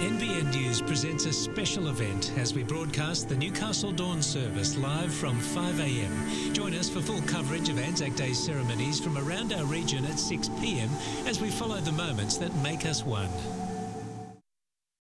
NBN News presents a special event as we broadcast the Newcastle Dawn service live from 5am. Join us for full coverage of Anzac Day ceremonies from around our region at 6pm as we follow the moments that make us one.